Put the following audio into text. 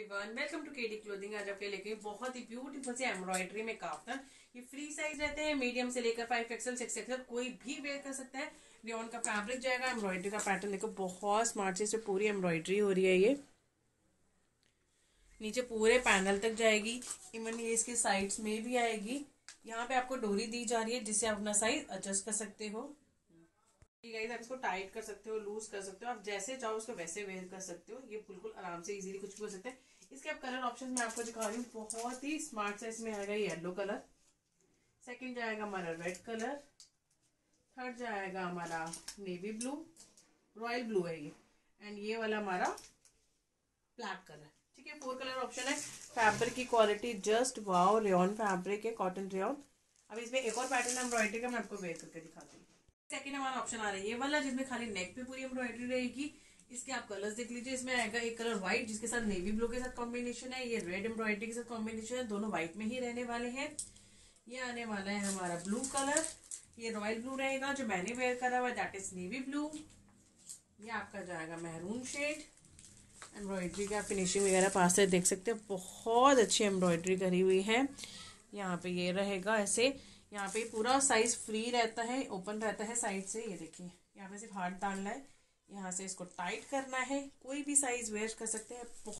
Welcome to KD clothing आज आपके लेके बहुत ही ब्यूटीफुल से एम्ब्रॉयडरी में काफ्तन ये फ्री साइज़ रहते हैं मीडियम से लेकर फाइव एक्सएल सिक्स एक्सएल कोई भी वेयर कर सकता है। रियोन का फैब्रिक जाएगा एम्ब्रॉयडरी का पैटर्न देखो, बहुत स्मार्ट से पूरी एम्ब्रॉयडरी हो रही है ये। नीचे पूरे पैनल तक जाएगी। इवन ये इसके साइड्स में भी आएगी। यहाँ पे आपको डोरी दी जा रही है, जिससे आप अपना साइज़ एडजस्ट कर सकते हो। गाइस आप इसको टाइट कर सकते हो लूज कर सकते हो, आप जैसे चाहो उसको वैसे वेयर कर सकते हो, ये बिल्कुल आराम से इजीली कुछ भी हो सकता है। इसके आप कलर ऑप्शन मैं आपको दिखा रही हूँ, बहुत ही स्मार्ट साइज़ में आएगा येलो कलर सेकंड जाएगा हमारा रेड कलर थर्ड जाएगा हमारा नेवी ब्लू रॉयल ब्लू है ये। एंड ये वाला हमारा ब्लैक कलर ठीक है फोर कलर ऑप्शन है। फैब्रिक की quality just wow rayon fabric है कॉटन रेन अब इसमें एक और पैटर्न एम्ब्रॉयडरी का मैं आपको वेयर करके दिखाती हूँ। सेकेंड हमारा ऑप्शन आ रहा है। ये वाला जिसमें खाली नेक पे पूरी एम्ब्रॉयडरी रहेगी, इसके आप कलर्स देख लीजिए। इसमें आएगा एक कलर व्हाइट जिसके साथ नेवी ब्लू के साथ कॉम्बिनेशन है। ये रेड एम्ब्रॉयडरी के साथ कॉम्बिनेशन है। दोनों व्हाइट में ही रहने वाले हैं। ये आने वाला है हमारा ब्लू कलर ये रॉयल ब्लू रहेगा, जो मैंने वेयर करा हुआ दैट इज़ नेवी ब्लू ये आपका जाएगा मेहरून शेड एम्ब्रॉयडरी का फिनिशिंग वगैरह पास से देख सकते हैं। बहुत अच्छी एम्ब्रॉयडरी करी हुई है। यहाँ पे ये रहेगा ऐसे। यहाँ पे पूरा साइज़ फ्री रहता है ओपन रहता है साइड से, ये देखिए। यहाँ पे सिर्फ़ हाथ डालना है। यहाँ से इसको टाइट करना है। कोई भी साइज़ वेयर कर सकते हैं।